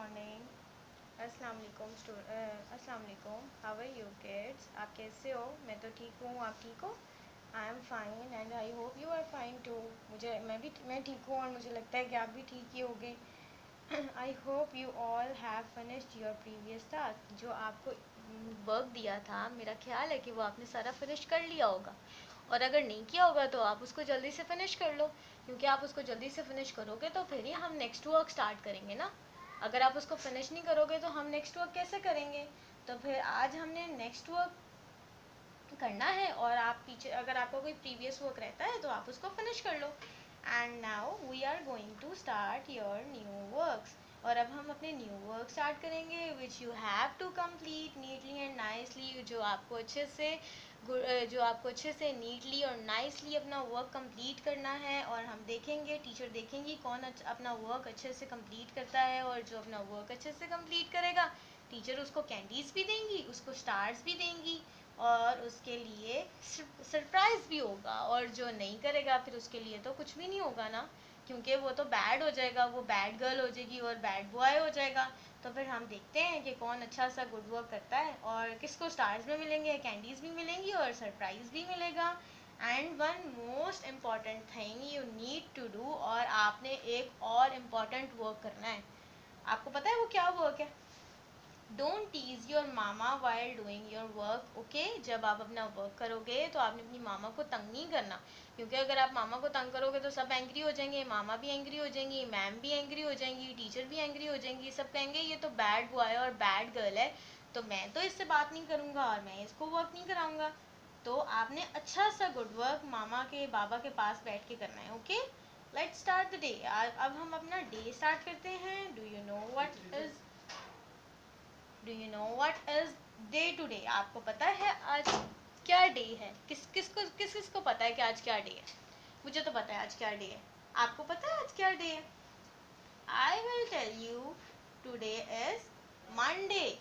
Morning अस्सलाम वालेकुम अस्सलाम वालेकुम हाउ आर यू किड्स आप कैसे हो? मैं तो ठीक हूँ आप ठीक हो? I am fine and I hope you are fine too मुझे मैं भी मैं ठीक हूँ और मुझे लगता है कि आप भी ठीक ही होगे। I hope you all have finished your previous task जो आपको वर्क mm, दिया था। मेरा ख्याल है कि वो आपने सारा फिनिश कर लिया होगा। और अगर नहीं किया होगा तो आप उसको जल्दी से फिनिश कर लो। क्योंकि आप उसको जल्दी से फिनिश करोगे तो फिर ही हम नेक्स्ट वर्क स्टार्ट करेंगे ना। अगर आप उसको फिनिश नहीं करोगे तो हम नेक्स्ट वर्क कैसे करेंगे? तो फिर आज हमने नेक्स्ट वर्क करना है और आप पीछे, अगर आपका कोई प्रीवियस वर्क रहता है तो आप उसको फिनिश कर लो। And now we are going to start your new works और अब हम अपने न्यू वर्क स्टार्ट करेंगे which you have to complete neatly and nicely जो आपको अच्छे से जो आपको अच्छे से नीटली और नाइसली अपना वर्क कंप्लीट करना है और हम देखेंगे टीचर देखेंगी कौन अपना वर्क अच्छे से कंप्लीट करता है और जो अपना वर्क अच्छे से कंप्लीट करेगा। टीचर उसको कैंडीज़ भी देंगी, उसको स्टार्स भी देंगी और उसके लिए सरप्राइज़ भी होगा और जो नहीं करेगा फिर उसके लिए तो कुछ भी नहीं होगा ना। क्योंकि वो तो बैड हो जाएगा, वो बैड गर्ल हो जाएगी और बैड बॉय हो जाएगा। तो फिर हम देखते हैं कि कौन अच्छा सा गुड वर्क करता है और किसको स्टार्स भी मिलेंगे कैंडीज़ भी मिलेंगी और सरप्राइज़ भी मिलेगा। And one most important thing you need to do और आपने एक और इंपॉर्टेंट वर्क करना है। आपको पता है वो क्या वर्क है? Don't tease your mama while doing your work okay जब आप अपना वर्क करोगे तो आपने अपनी मामा को तंग नहीं करना। क्योंकि अगर आप मामा को तंग करोगे तो सब एंग्री हो जाएँगे मामा भी एंग्री हो जाएँगी मैम भी एंग्री हो जाएँगी टीचर भी एंग्री हो जाएँगी सब कहेंगे ये तो बैड बॉय और बैड गर्ल है। तो मैं तो इससे बात नहीं करूँगा और मैं इसको वर्क नहीं कराऊँगा। तो आपने अच्छा सा गुड वर्क मामा के बाबा के पास बैठ के करना है okay let start the day अब हम अपना डे स्टार्ट करते हैं। Do you know what is do you know what is day today आपको पता है आज क्या डे है? किस किस को किस किस को पता है कि आज क्या डे है? मुझे तो पता है आज क्या डे है। आपको पता है आज क्या डे है? I will tell you today is Monday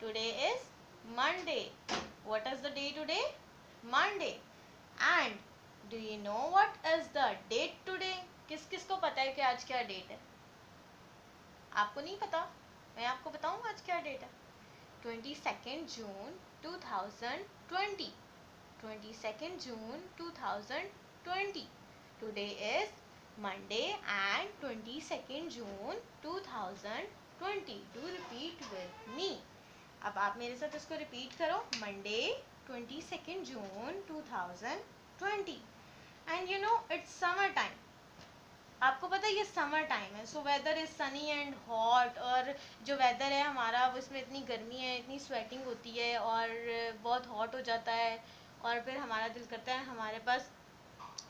today is Monday what is the day today? Monday. And do you know what is the date today? किस किस को पता है कि आज क्या डेट है? आपको नहीं पता? मैं आपको बताऊँ आज क्या डेट है? Twenty second June two thousand twenty twenty second June two thousand twenty today is Monday and twenty second June two thousand twenty two repeat with me अब आप मेरे साथ इसको रिपीट करो. Monday twenty second June two thousand twenty and you know it's summer time आपको पता है ये समर टाइम है so weather is sunny and hot और जो वेदर है हमारा उसमें इतनी गर्मी है इतनी स्वेटिंग होती है और बहुत हॉट हो जाता है और फिर हमारा दिल करता है हमारे पास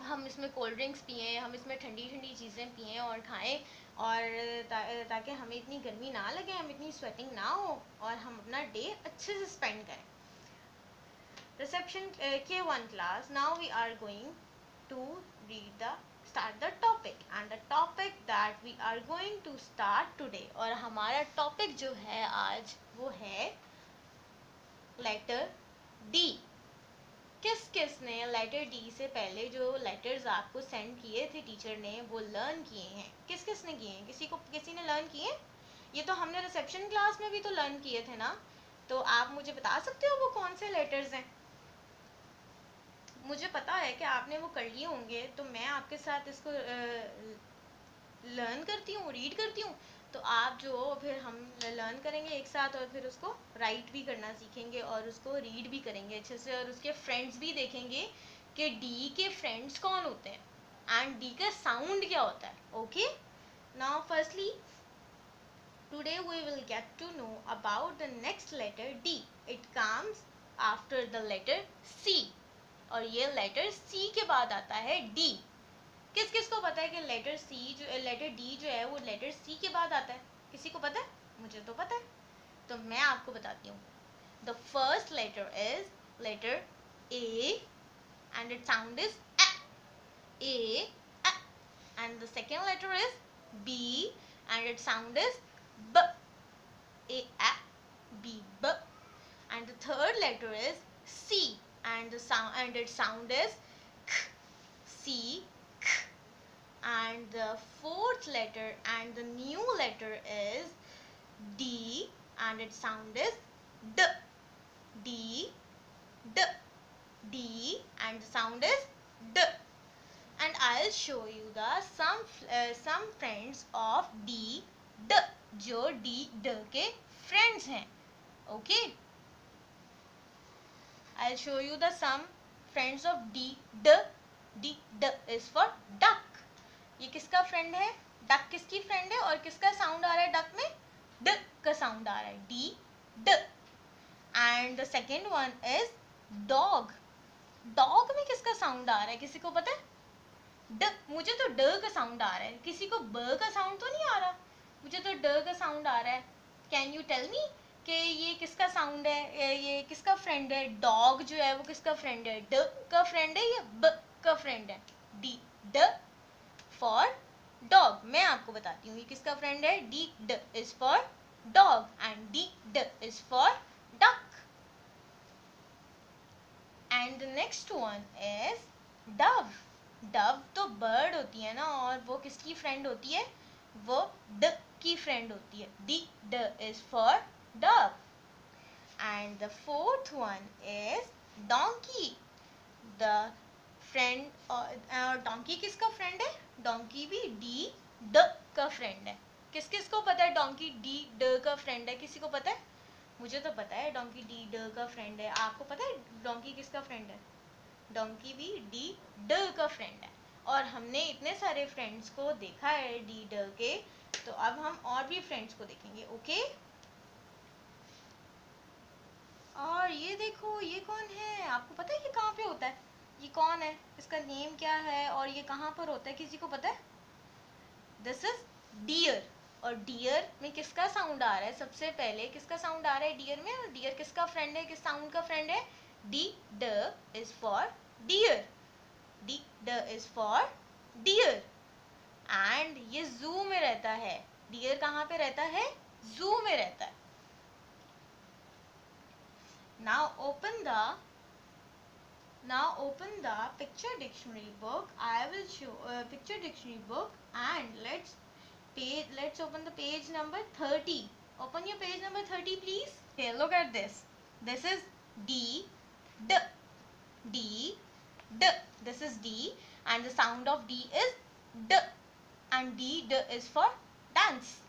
हम इसमें कोल्ड ड्रिंक्स पिए हम इसमें ठंडी ठंडी चीज़ें पिए और खाएँ और ता, ताकि हमें इतनी गर्मी ना लगे हम इतनी स्वेटिंग ना हो और हम अपना डे अच्छे से स्पेंड करें। रिसेप्शन के one class now we are going to read the start the topic. And the topic that we are going to start today, और हमारा topic जो है आज, वो है letter D. किस किस ने लेटर डी से पहले जो लेटर्स आपको सेंड किए थे टीचर ने, वो लर्न किए हैं? किस किस ने किए हैं? किसी को, किसी ने लर्न किए? ये तो हमने रिसेप्शन क्लास में भी तो लर्न किए थे ना? तो आप मुझे बता सकते हो वो कौन से लेटर्स हैं? मुझे पता है कि आपने वो कर लिए होंगे तो मैं आपके साथ इसको लर्न करती हूँ रीड करती हूँ। तो आप जो फिर हम लर्न करेंगे एक साथ और फिर उसको राइट भी करना सीखेंगे और उसको रीड भी करेंगे अच्छे से और उसके फ्रेंड्स भी देखेंगे कि डी के फ्रेंड्स कौन होते हैं एंड डी का साउंड क्या होता है okay now firstly today we will get to know about the next letter D it comes after the letter C और ये लेटर सी के बाद आता है डी किस किस को पता है कि लेटर सी जो लेटर डी जो है, वो लेटर सी के बाद आता है? किसी को पता है? मुझे तो पता है। तो मैं आपको बताती हूँ। The first letter is letter A and it sound is A and the second letter is B and it sound is ब ए बी ब and the third letter is C and the sound and its sound is k, c k. and the fourth letter and the new letter is D and its sound is D. D, D, D and the sound is D. And I'll show you the some uh, some friends of D, D जो D, D के friends हैं. Okay. I'll show you the some friends of D, D. D, D is for duck. ये किसका friend है? Duck किसकी friend है? और किसका साउंड आ रहा है डक में? ड का साउंड आ रहा है। डी ड and the second one is dog dog में किसका साउंड आ रहा है? किसी को पता है? ड मुझे तो ड का साउंड आ रहा है। किसी को ब का साउंड तो नहीं आ रहा? मुझे तो ड का साउंड आ रहा है। कैन यू टेल मी कि ये किसका साउंड है? ये किसका फ्रेंड है? डॉग जो है, वो किसका फ्रेंड है? ड का फ्रेंड है या ब का फ्रेंड है? डी ड फॉर डॉग मैं आपको बताती हूँ, ये किसका फ्रेंड है? डी ड is for dog and D ड is for duck and next one is dove dove तो बर्ड होती है ना, और वो किसकी फ्रेंड होती है? वो ड की फ्रेंड होती है. डी ड is for dove and the fourth one is donkey the friend और डोंकी किसका फ्रेंड है? डोंकी भी डी ड का फ्रेंड है. किस किस को पता है डोंकी डी ड का फ्रेंड है? किसी को पता है? मुझे तो पता है डोंकी डी ड का फ्रेंड है. आपको पता है डोंकी किसका फ्रेंड है? डोंकी भी डी ड का फ्रेंड है. और हमने इतने सारे फ्रेंड्स को देखा है डी ड के. तो अब हम और भी फ्रेंड्स को देखेंगे ओके और ये देखो, ये कौन है? आपको पता है ये कहाँ पे होता है? ये कौन है? इसका नेम क्या है? और ये कहाँ पर होता है? किसी को पता है? दिस इज़ डियर और डियर में किसका साउंड आ रहा है? सबसे पहले किसका साउंड आ रहा है डियर में? और डियर किसका फ्रेंड है? किस साउंड का फ्रेंड है? डी ड इज़ फॉर डियर डी ड इज़ फॉर डियर एंड ये जू में रहता है. डियर कहाँ पे रहता है? जू में रहता है. Now open the now open the picture dictionary book. I will show uh, picture dictionary book and let's page let's open the page number 30 open your page number 30 please. Here look at this. This is d d d d. This is d and the sound of d is d. And d d is for dance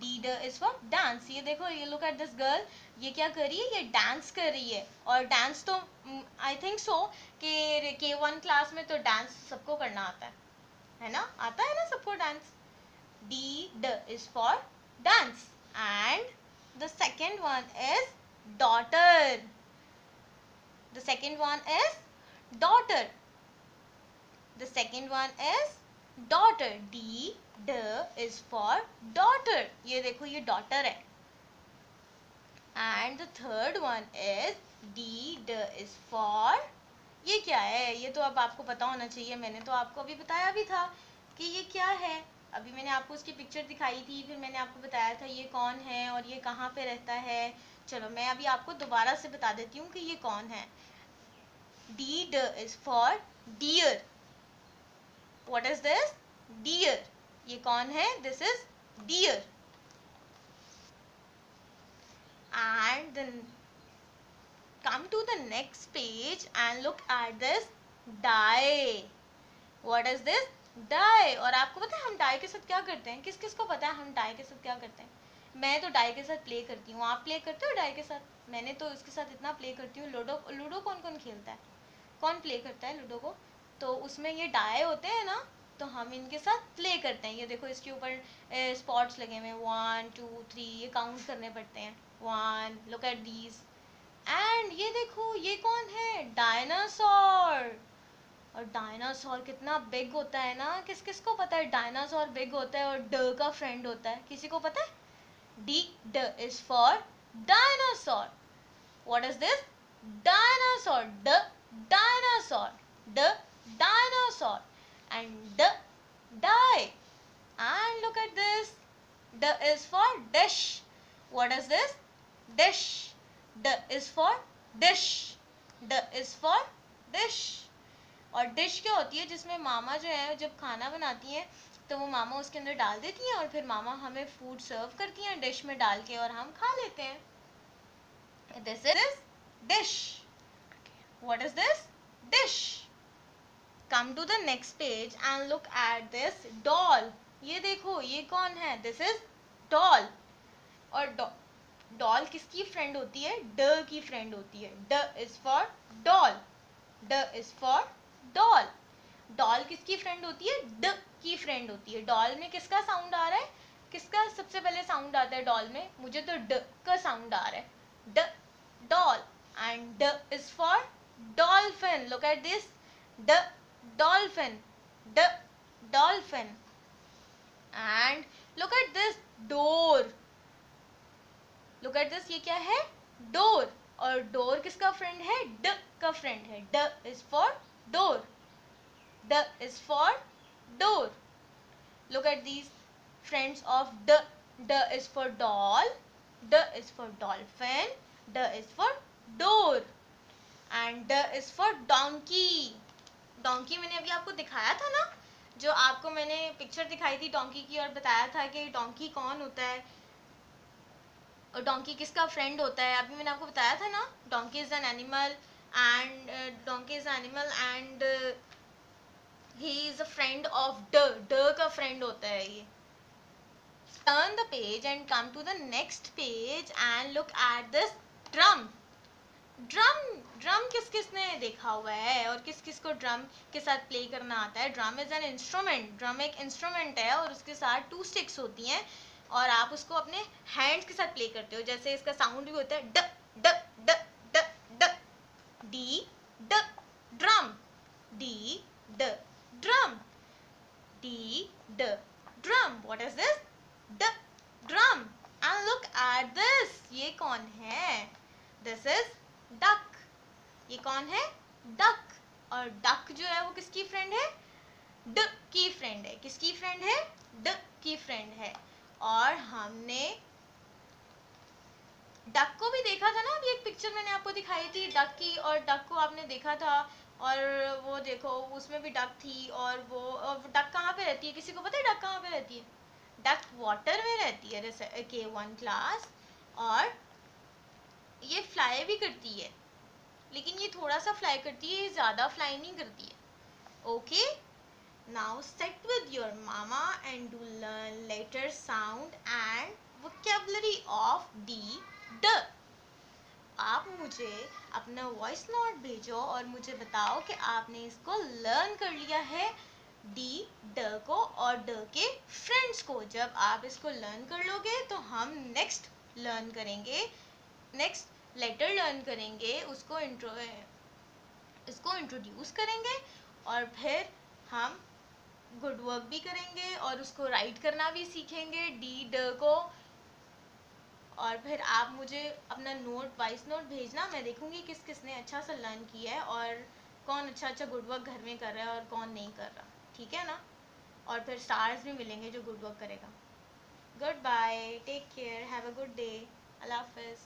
डीडर is for dance ये देखो, ये look at this girl ये क्या कर रही है? ये डांस कर रही है. और डांस तो आई थिंक सो के के वन क्लास में तो डांस सबको करना आता है. है ना? आता है ना सबको डांस डी ड is for dance and the second one is daughter the second one is daughter the second one is daughter D D is for daughter. ये देखो, ये daughter है. And the third one is D. D is for, ये क्या है? ये तो अब आपको पता होना चाहिए. मैंने तो आपको अभी बताया भी था कि ये क्या है. अभी मैंने आपको उसकी पिक्चर दिखाई थी, फिर मैंने आपको बताया था ये कौन है और ये कहाँ पे रहता है. चलो, मैं अभी आपको दोबारा से बता देती हूँ कि ये कौन है. डी ड is for deer what is this deer ये कौन है? This is deer and then come to the next page and look at this die. What is this? Die और आपको पता है हम डाई के साथ क्या करते हैं? किस किस को पता है हम डाई के साथ क्या करते हैं? मैं तो डाई के साथ प्ले करती हूँ। आप प्ले करते हो डाई के साथ? मैंने तो इसके साथ इतना प्ले करती हूँ। लूडो लूडो कौन कौन खेलता है? कौन प्ले करता है लूडो को? तो उसमें ये डाए होते हैं ना तो हम इनके साथ प्ले करते हैं। ये देखो, इसके ऊपर स्पॉट्स लगे हुए हैं। वन टू थ्री ये काउंट करने पड़ते हैं। One look at these and ये देखो, ये कौन है? डायनासोर और डायनासोर कितना बिग होता है ना? किस किस को पता है? डायनासोर बिग होता है और ड का फ्रेंड होता है। किसी को पता है? डी ड is for dinosaur what is this dinosaur ड डायनासोर ड डायनासोर एंड ड die and look at this. D is for dish. What is this? Dish. D is for dish. D is for dish. और dish क्या होती है जिसमें मामा जो है जब खाना बनाती हैं तो वो मामा उसके अंदर डाल देती हैं और फिर मामा हमें फ़ूड सर्व करती हैं डिश में डाल के और हम खा लेते हैं। This is dish what is this? Dish. Come to the next page and look at this doll. ये देखो, ये कौन है? This is doll. और डॉल किसकी फ्रेंड होती है? ड की फ्रेंड होती है. ड इज़ फॉर डॉल ड इज़ फॉर डॉल डॉल किसकी फ्रेंड होती है? ड की फ्रेंड होती है. डॉल में किसका साउंड आ रहा है? किसका सबसे पहले साउंड आता है डॉल में? मुझे तो ड का साउंड आ रहा है. ड डॉल एंड ड is for dolphin look at this the dolphin the dolphin and look at this door look at this ये क्या है door और door किसका फ्रेंड है ड का फ्रेंड है ड is for door ड is for door look at these friends of ड ड is for doll ड is for dolphin ड is for door and is for donkey donkey मैंने अभी आपको दिखाया था ना, जो आपको मैंने पिक्चर दिखाई थी डोंकी की और बताया था कि डोंकी कौन होता है और डोंकी किसका फ्रेंड होता है। अभी मैंने आपको बताया था ना, donkey is an animal and donkey is animal and he is a friend of ड ड का फ्रेंड होता है ये। Turn the page and come to the next page and look at this drum drum drum किस किस ने देखा हुआ है और किस किस को ड्रम के साथ प्ले करना आता है? Drum is an instrument drum एक इंस्ट्रूमेंट है और उसके साथ टू स्टिक्स होती हैं और आप उसको अपने हैंड्स के साथ प्ले करते हो। जैसे इसका साउंड भी होता है ड ड ड ड ड, डी, ड ड्रम डी, ड ड्रम डी, ड ड्रम व्हाट इज़ दिस ड drum and look at this ये कौन है? दिस इज़ डक ये कौन है? डक और डक जो है वो किसकी फ्रेंड है? ड की फ्रेंड है। किसकी फ्रेंड है? ड की फ्रेंड है। और हमने डक को भी देखा था ना? अभी एक पिक्चर मैंने आपको दिखाई थी। डक की और डक को आपने देखा था। और वो देखो, उसमें भी डक थी और वो, और डक कहाँ पे रहती है? किसी को पता है डक कहाँ पे रहती है? डक वाटर में रहती है, जैसे के वन क्लास और ये फ्लाई भी करती है। लेकिन ये थोड़ा सा फ्लाई करती है, ये ज़्यादा फ्लाई नहीं करती है। Okay now sit with your mama and do learn letter sound and vocabulary of D ड आप मुझे अपना वॉइस नोट भेजो और मुझे बताओ कि आपने इसको लर्न कर लिया है डी ड को और ड के फ्रेंड्स को। जब आप इसको लर्न कर लोगे तो हम नेक्स्ट लर्न करेंगे। नेक्स्ट लेटर लर्न करेंगे, उसको इंट्रो इसको इंट्रोड्यूस करेंगे और फिर हम गुड वर्क भी करेंगे और उसको राइट करना भी सीखेंगे डी ड को। और फिर आप मुझे अपना नोट वाइस नोट भेजना, मैं देखूँगी किस, किसने अच्छा सा लर्न किया है और कौन अच्छा अच्छा गुड वर्क घर में कर रहा है और कौन नहीं कर रहा, ठीक है ना? और फिर स्टार्स भी मिलेंगे जो गुड वर्क करेगा। Good bye take care have a good day अल्लाह हाफिज़